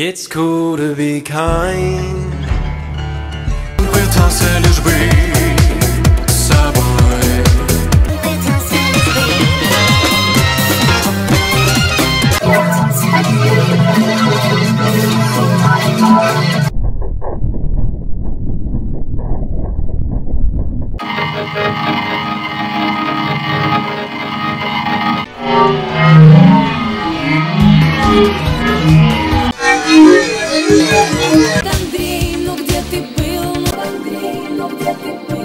It's cool to be kind. Пытался лишь быть Thank you.